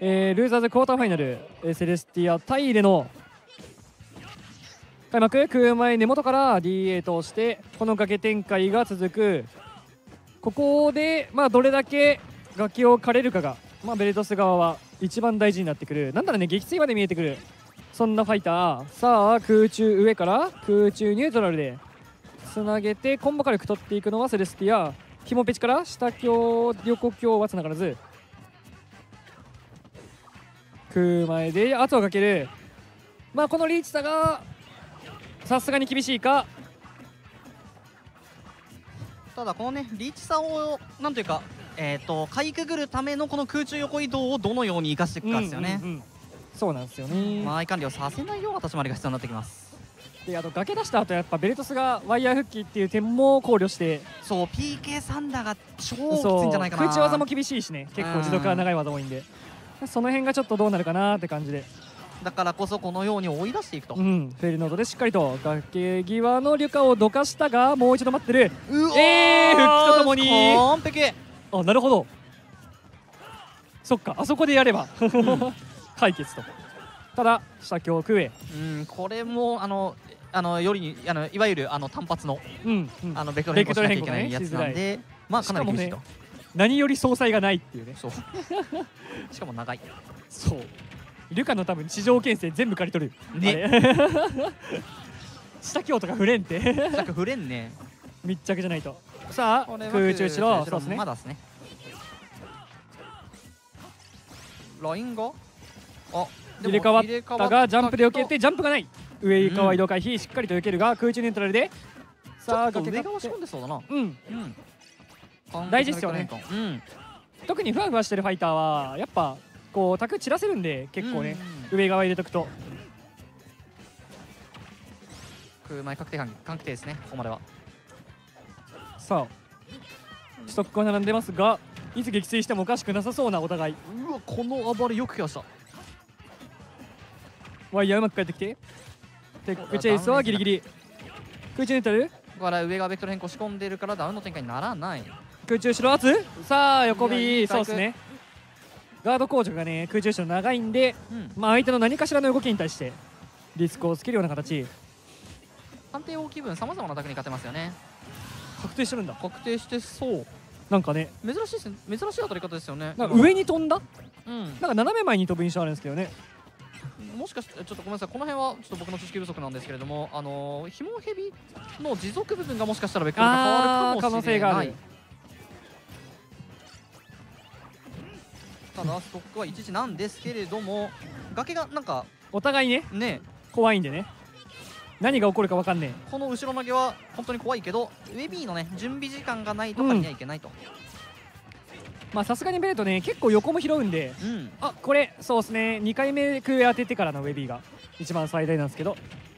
えールーザーズクォーターファイナル、えーセレスティア対レノ。開幕空前根元から DA 通してこの崖展開が続く。ここで、まあ、どれだけ崖を枯れるかが、まあ、ベルトス側は一番大事になってくる。なんならね撃墜まで見えてくる。そんなファイター。さあ空中上から空中ニュートラルでつなげてコンボ火力取っていくのはセレスティア。紐ペチから下強横強はつながらず。空前で圧をかける。まあこのリーチ差がさすがに厳しいか。ただこのねリーチ差をなんというかえー、とかいくぐるためのこの空中横移動をどのように生かしていくかですよね、うんうんうん。そうなんですよね、間合い管理をさせないような立ち回りが必要になってきます。であと崖出した後やっぱベルトスがワイヤー復帰っていう点も考慮して。そう PK サンダーが超きつそいんじゃないかな。空中技も厳しいしね。結構持続が長い技多いんでその辺がちょっとどうなるかなって感じで。だからこそこのように追い出していくと、うん。フェルノードでしっかりと崖際のリュカをどかしたがもう一度待ってる。うわえー復帰とともに。完璧。あなるほど。そっかあそこでやれば。解決と。ただ下強クエうんこれもあのあのよりにあのいわゆるあの単発のうん、うん。あのベクトル変更しなきゃいけないやつなんで、まあかなり厳しいと、し何より総裁がないっていうね。そう。しかも長い。そう。リュカの多分地上牽制全部刈り取る。よね 下強とか触れんって。さっき触れんね。密着じゃないと。さあ空中しろ。そうですね。まだですね。ラインが？あ入れ替わったがジャンプで避けててジャンプがない。上側移動回避しっかりと避けるが空中ニュートラルで。さあちょっと崖が上側仕込んでそうだな。うん。うん大事っすよね。うん特にふわふわしてるファイターはやっぱこうタク散らせるんで結構ね、上側入れとくと。空前確定確確定ですねここまでは。さあストックは並んでますがいつ撃墜してもおかしくなさそうなお互い。うわこの暴れよく来ました。ワイヤーうまく帰ってきて。テックチェイスはギリギリ。空中ニュートラル？だから上側ベクトル変更仕込んでるからダウンの展開にならない空中後ろ圧さあ横火いそうですね。ガード工場がね空中後ろ長いんで、うん。まあ、相手の何かしらの動きに対してリスクをつけるような形。判定大きい分さまざまな卓に勝てますよね。確定してるんだ。確定してそう。なんかね。珍しいですね。珍しい当たり方ですよね。なんか上に飛んだ？うん。なんか斜め前に飛ぶ印象あるんですけどね。もしかしてちょっとごめんなさい。この辺はちょっと僕の知識不足なんですけれどもあのー、ひもヘビの持続部分がもしかしたらベクトルが変わるかもしれない。可能性があるただストックは11なんですけれども崖がなんかお互いねね。怖いんでね。何が起こるか分かんねこの後ろ投げは本当に怖いけどウェビーのね準備時間がないと借りにはいけないと。えまあさすがにベルトね結構横も拾うんで。うん、あこれそうですね。2回目空へ当ててからのウェビーが一番最大なんですけど。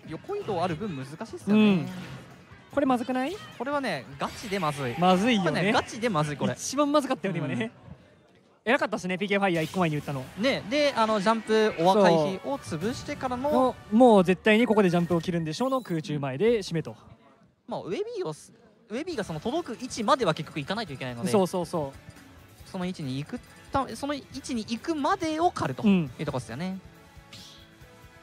横移動ある分難しいですよね、うん。これまずくない？これはねガチでまずい。まずいこれねよねガチでまずいこれ。一番まずかったよね今うんね偉かったしね PK ファイヤー1個前に打ったの。ねであのジャンプオア回避を潰してからのもう絶対にここでジャンプを切るんでしょうの空中前で締めと。まあウェビーをすウェビーがその届く位置までは結局行かないといけないので。そうそうそその位置に行くたその位置に行くまでを狩るとう、ういん、うとこですよね、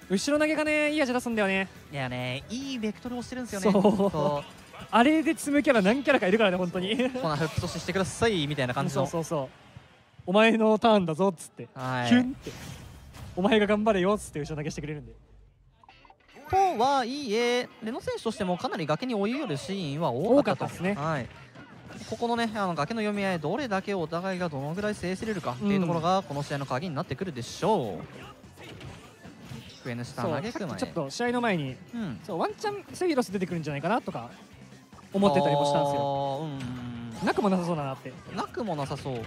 後ろ投げがねいい味出すんだよね。いやねいいベクトルをしてるんですよね。そう。そあれで積むキャラ何キャラかいるからね本当に。うこのフックとしてくださいみたいな感じそうのそうそうお前のターンだぞっつって、はい。キュンって。お前が頑張れよっつって後ろ投げしてくれるんで。とはいえレノ選手としてもかなり崖に追い寄るシーンは多かったですね。はい、ここのねあの崖の読み合いどれだけお互いがどのぐらい制せれるかっていうところがこの試合の鍵になってくるでしょう、クエヌ下投げく前。ちょっと試合の前にうん。そうワンチャンセイロス出てくるんじゃないかなとか思ってたりもしたんですよ。ようん。なくもなさそうだなって。なくもなさそう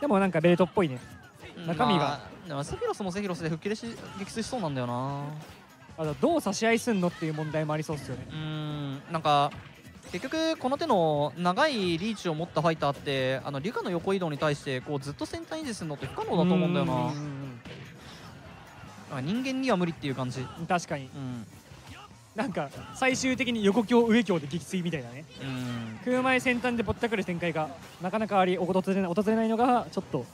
でもなんかベルトっぽいね。中身が。まあセフィロスもセフィロスで吹っ切れし撃墜しそうなんだよな。あとどう差し合いすんのっていう問題もありそうですよね。うーん。なんか結局この手の長いリーチを持ったファイターってあのリカの横移動に対してこうずっと先端維持するのって不可能だと思うんだよな。人間には無理っていう感じ。うん確かに。うんなんか最終的に横強上強で撃墜みたいなね。うん。空前先端でぼったくる展開がなかなかあり訪れない訪れないのがちょっと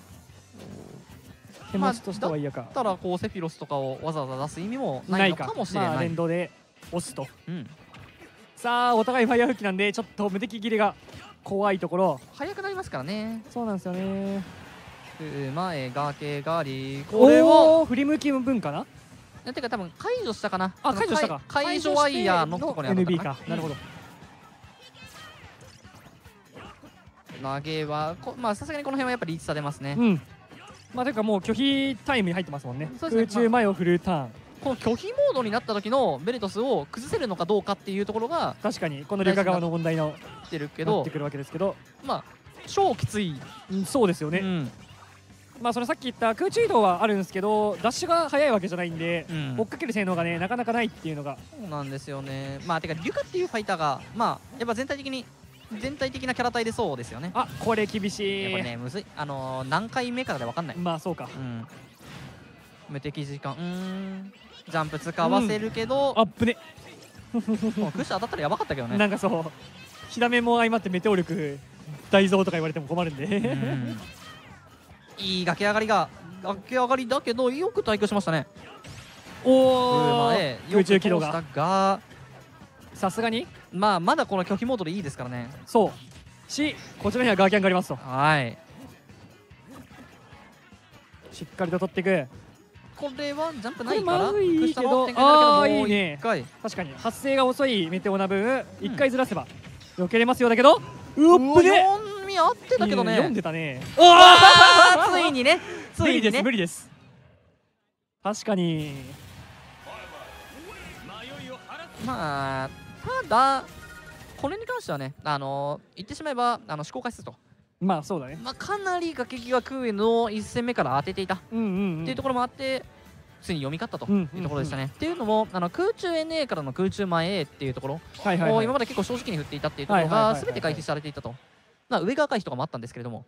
手持ちとしては嫌か、だったらこうセフィロスとかをわざわざ出す意味もないいかかもしれない。まあ、連動で押すと。うん、さあお互いファイヤー復帰なんでちょっと無敵切れが怖いところ。早くなりますからね。そうなんですよね。前崖がり。これはおお振り向き分かな？てか多分解除したかな。あ解除したか。解解除ワイヤーのところにあるの NB かな。か。なるほど。投げはこまあさすがにこの辺はやっぱリーチされますね、うん。まあというかもう拒否タイムに入ってますもんね。そうですね。空中前を振るターン、この拒否モードになった時のベレトスを崩せるのかどうかっていうところが確かに。この龍華側の問題の出てるけどなってくるわけですけど、まあ超きつい、うんそうですよね、うんまあそのさっき言った空中移動はあるんですけどダッシュが速いわけじゃないんで、うん。追っかける性能がねなかなかないっていうのが。そうなんですよね。まあてかリュカっていうファイターがまあやっぱ全体的に全体的なキャラ体でそうですよね。あこれ厳しい。いやこれねむずい。あのー何回目からで分かんない。まあそうか。うん。無敵時間。うーん。ジャンプ使わせるけど、アップね。もうクッション当たったらやばかったけどね。なんかそう。火ダメも相まってメテオ力大増とか言われても困るんで。うんいい崖上がりが崖上がりだけどよく対応しましたね。おお前空中軌道が。さすがに？まあまだこの拒否モードでいいですからね。そう。しこちらにはガーキャンがありますと。はい。しっかりと取っていく。これはジャンプないからいけどあーもういいね。確かに。発生が遅いメテオナ分一回ずらせば避けれますよだけどうおっぷね読み合ってたけどね。読んでたね。あー ついにね。ついにね。無理です確かに。まあただこれに関してはねあのー言ってしまえばあの思考回数と、まあそうだね。まあ、かなり崖際空への1戦目から当てていた。っうんうん、うん、ていうところもあって、ついに読み勝ったとうんいうところでしたね。っていうのもあの空中 NA からの空中前 A っていうところを今まで結構正直に振っていたっていうところが全て回避されていたと。まあ、上側回避とかもあったんですけれども、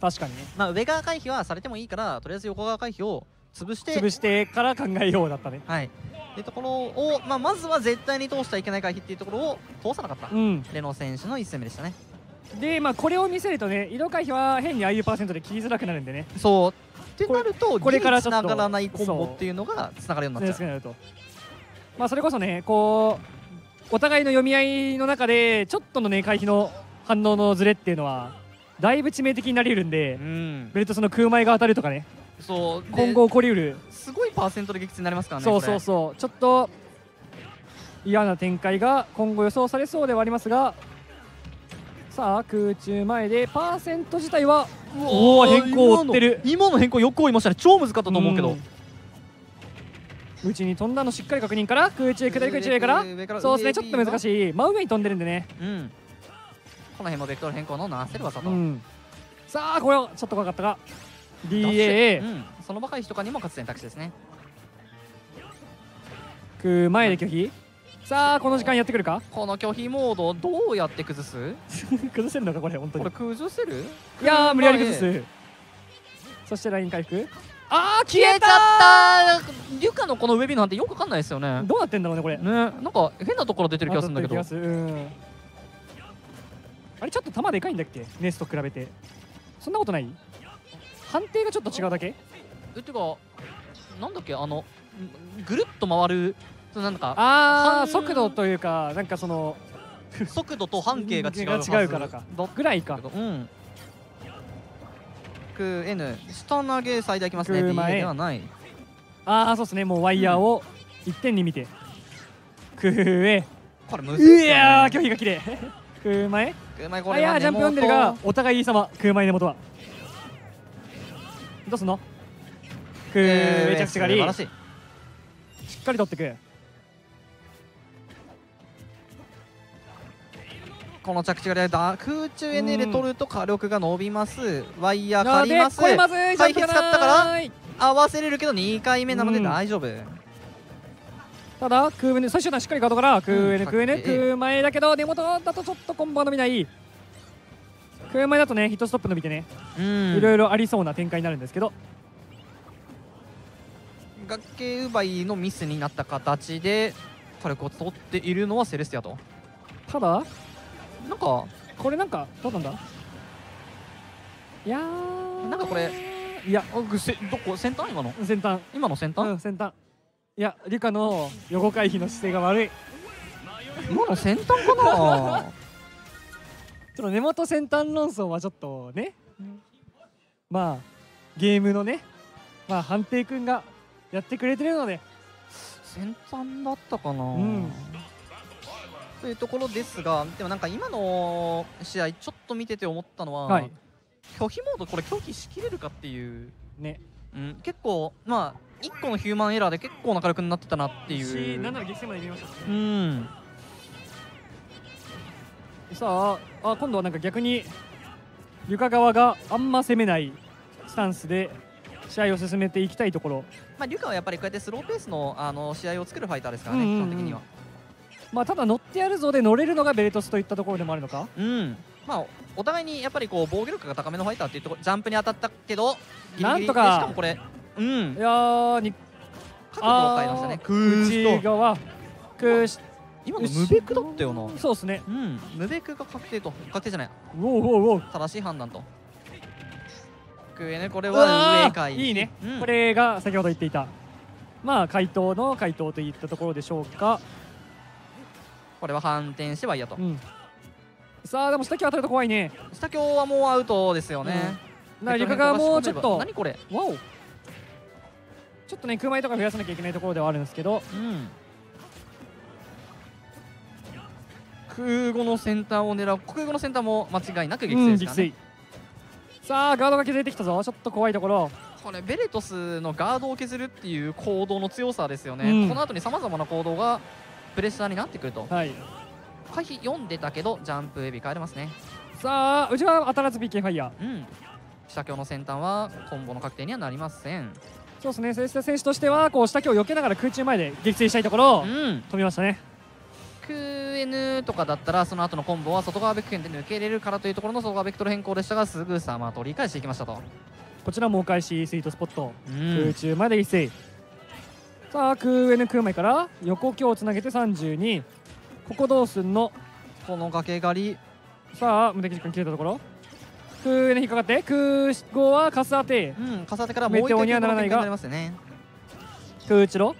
確かにね。まあ、上側回避はされてもいいからとりあえず横側回避を潰して潰してから考えようだったね。はい、っていうところを、まあ、まずは絶対に通してはいけない回避っていうところを通さなかった、うん。レノ選手の1戦目でしたね。でまあこれを見せるとね移動回避は変に IU パーセントで切りづらくなるんでね。そう。ってなるとこれからつながらないコンボっていうのがつながるようになっちゃう。なるとまあそれこそねこうお互いの読み合いの中でちょっとのね回避の反応のズレっていうのはだいぶ致命的になりうるんでうん、ベルトその空前が当たるとかね。そう。で今後起こりうる。すごいパーセントで撃墜になりますからね。そうそうそう。ちょっと嫌な展開が今後予想されそうではありますがさあ空中前でパーセント自体はおお変更を追ってる。今の変更よく追いましたね。超難かったと思うけど。ん。内に飛んだのしっかり確認から空中下り空中上から上からそうですね。ちょっと難い、しい真上に飛んでるんでね。うん、この辺もベクトル変更のなせる技と、うん。さあこれはちょっと怖かったが。ダッシュ DA うん、その若い人とかにも勝つ選択肢ですね。空前で拒否？さあこの時間やってくるか？この拒否モードどうやって崩す？崩せるのかこれ本当これに崩せる？いやー無理やり崩前す。そしてライン回復。あー消え消えちゃったリュカのこのウェビーなんてよくわかんないですよね。どうなってんだろうねこれ。ね。なんか変なところ出てる気がするんだけどあれちょっと球でかいんだっけ？ネスと比べて。そんなことない？判定がちょっと違うだけ？えってかなんだっけ？あのんぐるっと回るなんかあ半ー速度というかなんかその速度と半径が違う違うからか。だぐらいか。うん。く N 下投げ最大きますね。ではない。ああそうですね。もうワイヤーを一点に見て。空へこれむずいね、いやー拒否が綺麗空前空前こあいやれはージャンプ読んでるが。お互いいい様。空前根元は。どうすんの？空えめちゃくちゃがり。しっかり取ってく。この着地が空中エネで取ると火力が伸びます。ワイヤー借ります。回避使ったから合わせれるけど2回目なのでうん。大丈夫、ただ空上で最終段しっかりガードから空上でうん空上で空前だけど根元だとちょっとコンボが伸びない空前だとねヒットストップ伸びてねうん。いろいろありそうな展開になるんですけど。崖奪いのミスになった形で火力を取っているのはセレスティアと。ただなんかこれなんかどうなんだ？いやー。なんかこれいや。どこ？先端？今の？先端。今の先端、うん先端いやリュカの横回避の姿勢が悪い。今の先端かな？ちょっと根元先端論争はちょっとね。まあゲームのねまあ判定君がやってくれてるので。先端だったかな、ん。というところですがでもなんか今の試合ちょっと見てて思ったのは、はい。拒否モードこれ拒否しきれるかっていう、ねうん、結構まあ1個のヒューマンエラーで結構な火力になってたなっていしうなんなら激戦まで見ましたしうねん。さああ今度はなんか逆にリュカ側があんま攻めないスタンスで試合を進めていきたいところ。まあ、リュカはやっぱりこうやってスローペースのあの試合を作るファイターですからね、うんうんうん。基本的には。まあただ乗ってやるぞで乗れるのがベレトスといったところでもあるのか。うんまあ、お互いにやっぱりこう防御力が高めのファイターっていうところジャンプに当たったけどギリギリ。なんとか。でしかもこれ、うん。い、やーに角度を変えましたね。内側。クーシ今の無ベクだったよな。そうですね。うん、無ベクが確定と。確定じゃない。ウォーウォーウォー正しい判断と。クエねこれうは上回いいね、うん。これが先ほど言っていた。まあ回答の回答といったところでしょうか、これは反転してはいやと。う。ん、さあでも下木当たると怖いね。下京はもうアウトですよね。なリカがもうちょっと。何これ？わお。ちょっとね空前とか増やさなきゃいけないところではあるんですけど。うん。空語の先端を狙う。空語の先端も間違いなく撃うん撃墜ですからね、墜。さあガードが削れてきたぞ。ちょっと怖いところ。これベレトスのガードを削るっていう行動の強さですよね、うん。この後にさまざまな行動がプレッシャーになってくると。はい回避読んでたけどジャンプエビ変えれますね。さあうちは当たらず PK ファイヤー。うん。下京の先端はコンボの確定にはなりません。そうですね。セレスタ選手としてはこう下木を避けながら空中前で撃墜したいところをうん。飛びましたね。QN とかだったらその後のコンボは外側ベクトルで抜けれるからというところの外側ベクトル変更でしたがすぐさま取り返していきましたと、こちらもお返しスイートスポット。うん。空中まで一斉さあ空 N 空前から横強をつなげて32ここどうすんの？この崖狩り。さあ無敵時間切れたところ。空 N 引っかかって空5はカス当て。うん重ねてからもう一回にはならないが。なりね。空チロ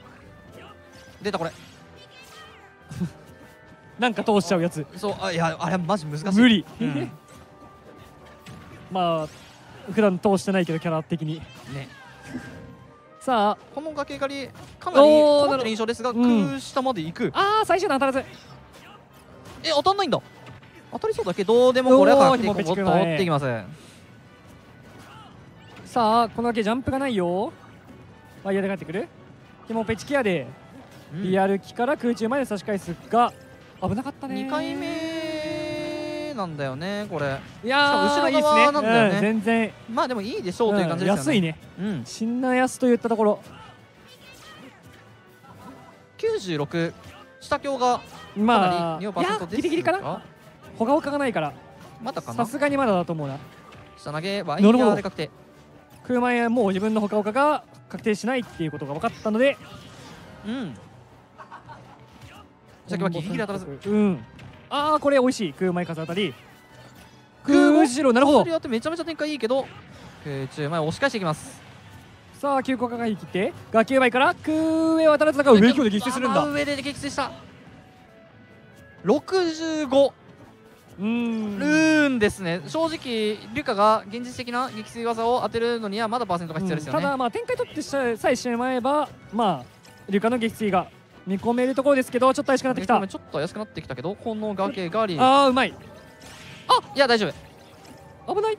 出たこれ。なんか通しちゃうやつ。そうあいやあれマジ難しい。無理、うん。まあ普段通してないけどキャラ的に。ね。さあ。この崖狩りかなり困ってる印象ですがうん。空下まで行く。あー最終弾当たらずえ当たんないんだ。当たりそうだけどでもこれは確定おーここ取っていきますさあこのわけジャンプがないよ。ワイヤーで帰ってくる。でもペチキアでうん。リアル機から空中まで差し返すが危なかったね。2回目なんだよねこれ。いや後ろ側いいっすね。なんだよね。うん全然。まあでもいいでしょうという感じですよね、安いね。うん。新な安といったところ。96下京がかまあいや2%ですギリギリかな？ほがほかがないから。まだかな？さすがにまだだと思うな。下投げワイヤなるほどーで確定。空前はもう自分のほかほかが確定しないっていうことが分かったので。うん。はギリギリ当たらず。うん。ああこれ美味しい。空前風当たり。空空後ろなるほど。めちゃめちゃ展開いいけど空中前押し返していきますさあ急降下が切って崖上から空上渡らずだから上強で撃墜するんだ。上で撃墜した。65うーん。ルーンですね。正直リュカが現実的な撃墜技を当てるのにはまだパーセントが必要ですよね、うん。ただまあ展開取ってしさえしまえばまあリュカの撃墜が見込めるところですけどちょっと怪しくなってきた。ちょっと怪しくなってきた。けどこの崖がり。ああうまい。いや大丈夫。危ない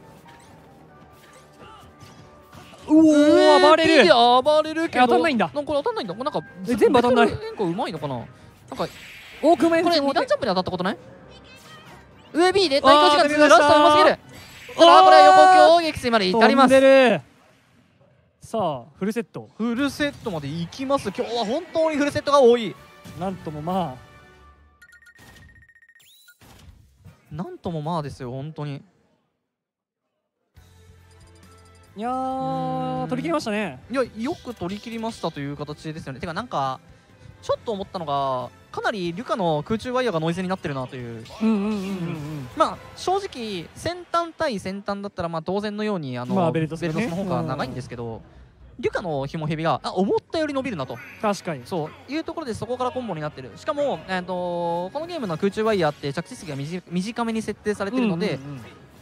うおー暴れる。で暴れるけど。え当たんないんだ。なんか当たんないんだ。なんかえ全部当たんない？ベクトル変更うまいのかな？なんかおこれ戦2段ジャンプに当たったことない？上 B で対抗時間あー飛びました。ラストうますぎるさあこれ横強撃墜まで至ります。さあフルセット。フルセットまで行きます。今日は本当にフルセットが多い。なんともまあ。なんともまあですよ本当にいやうー取り切りましたね。いやよく取り切りましたという形ですよね。てかなんかちょっと思ったのがかなりリュカの空中ワイヤーがノイズになってるなという。うんうんうんうんうん。まあ正直先端対先端だったらまあ当然のようにあの、まあベルトスの方が長いんですけど、リュカの紐ヘビがあ思ったより伸びるなと。確かに。そう。いうところでそこからコンボになってる。しかも、えー、とこのゲームの空中ワイヤーって着地数が短短めに設定されてるので、うんうんうん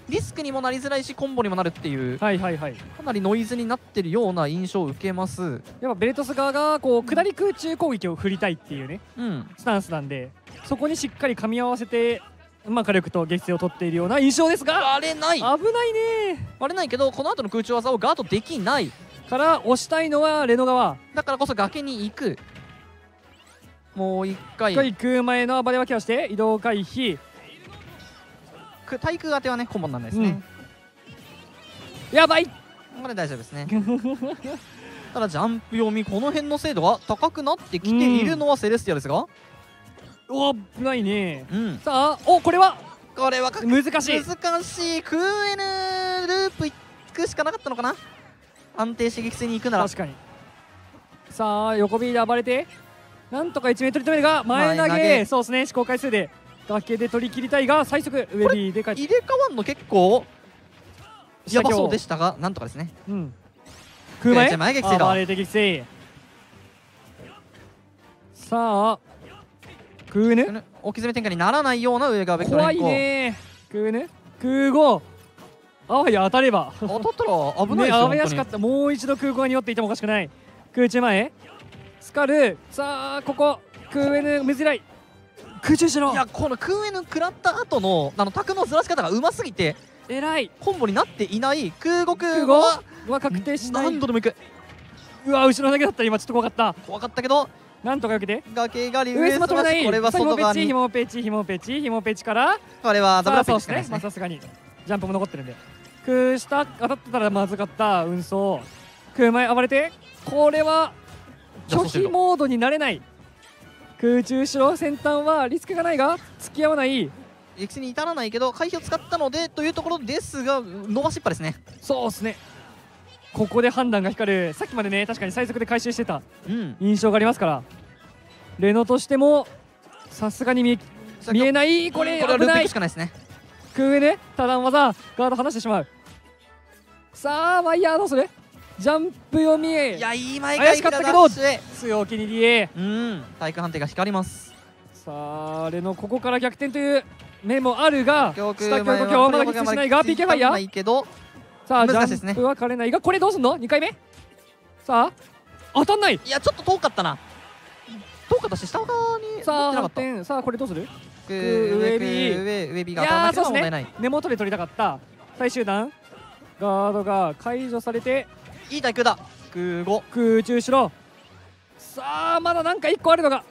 リスクにもなりづらいしコンボにもなるっていうはいはいはい。かなりノイズになってるような印象を受けます。やっぱベルトス側がこう下り空中攻撃を振りたいっていうねうん。スタンスなんでそこにしっかり噛み合わせてまあ火力と月星を取っているような印象ですが割れない。危ないね。割れないけどこの後の空中技をガードできない。から押したいのはレノ側だからこそ崖に行く。もう一回。一回空前の暴れ分けをして移動回避。く対空当てはねコンボにならないですね、やばい。これ大丈夫ですね。ただジャンプ読みこの辺の精度が高くなってきているのはセレスティアですが。お危ないね。うん。さあおこれは？これはか難しい。難しい。空 N ループ行くしかなかったのかな？安定刺激性に行くなら。確かに。さあ横 B で暴れてなんとか1メートル止めるが前投げ。前投げ。そうですね。試行回数で崖で取り切りたいが最速。上 B で帰って。入れ替わんの結構やばそう。でししたがなんとかですね。たうん。空前。前。撃墜だ。撃墜さあ空ぬ？置き詰め展開にならないような上側ベクトル怖い変更ね。空ぬ？空後あわや当たれば。当たったら危ないねですよ、怪しかった。もう一度空港に寄っていてもおかしくない。空中前。スカル。さあここ。空上の見づらい空中しろ。いやこの空 N 食らった後のあの卓のずらし方がうますぎてえらい。コンボになっていない。空語空空語は確定しない。何度でも行く。うわ後ろだけだったら今ちょっと怖かった。怖かったけどなんとかよけて。崖がり上上スマッスマ取れない。これはさあひもペチ外側にひもペチひもペチひもペチから。これはダブルアップそうですね。さすがに。ジャンプも残ってるんで。空下当たってたらまずかった。運送。空前暴れて。これは拒否モードになれない空中後ろ先端はリスクがないが付き合わない。歴史に至らないけど回避を使ったのでというところですが伸ばしっぱですね。そうですね。ここで判断が光る。さっきまでね確かに最速で回収してた。うん。印象がありますから。レノとしてもさすがに見えない。これ危ない。くしかないですね。空上ね多段技ガード離してしまう。さあワイヤーどうする？ジャンプ読み。いやいい前怪しかったけど強気に DA うん。体育判定が光ります。さあレノここから逆転という面もあるが強下強呼吸まだ撃墜しないが PK ファイヤー。ないけど。さあジャンプは枯れない。がこれどうすんの？2回目。さあ当たんない。いやちょっと遠かったな。遠かったし下側にさあ発展。さあこれどうする？上上 B 上上が当たらなけれ根元で取りたかった最終弾ガードが解除されていい対空だ。空5空中しろ。さあまだなんか1個あるのが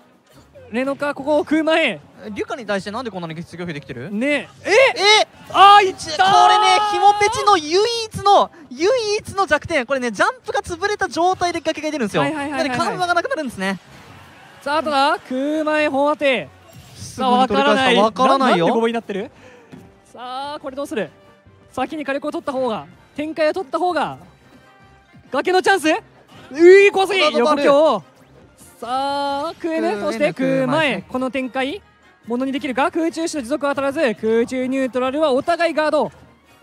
レノかここを食う前。リュカに対してなんでこんなに出撃できてる？ねえ。え？ああいっちこたれねひもペチの唯一の唯一の弱点。これねジャンプが潰れた状態で崖が出るんですよ。はいはいはいはいはい。なので緩和がなくなるんですね。さああとだ。食う前本当てさあわからないわからない。んで5よ倍になってる？さあこれどうする？先に火力を取った方が。展開を取った方が崖のチャンス？うい怖すぎ。横強さあ食えね食うそして食う食う前この展開？ものにできるか？空中死の持続は当たらず。空中ニュートラルはお互いガード。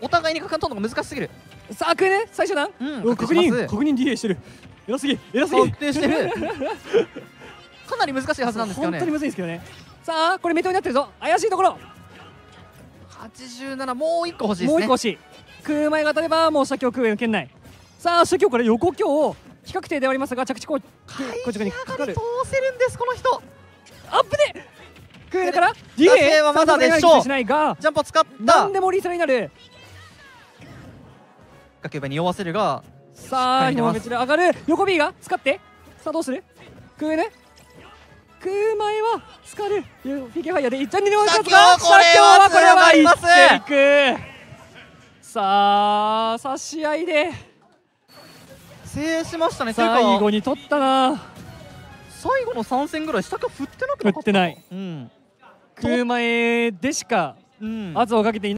お互いに果敢取るのが難しすぎる。さあ食うね最初弾うんお確認。確認 DA してる。偉すぎ偉すぎ確定してる。かなり難しいはずなんですけどね。本当にむずいんですけどね。さあこれメトになってるぞ。怪しいところ。87もう一個欲しいですね。もう一個欲しい。空前が当たればもう下強空への圏内さあ下強から横強比較定ではありますが着地こうこちらにかかる通せるんですこの人アップで空上からはまだでしょうしないがジャンプを使った何でもリーサルになる崖場に酔わせるがさあ今別で上がる横 B が使ってさあどうする空上ね空前はスカル PK ファイヤーで一旦に両立つが下強これはこれはっていくさあ差し合いで制しましたね。最後に取ったな。最後の3戦ぐらい下が振ってなくなかった振ってない。うん。空前でしかうん。圧をかけていない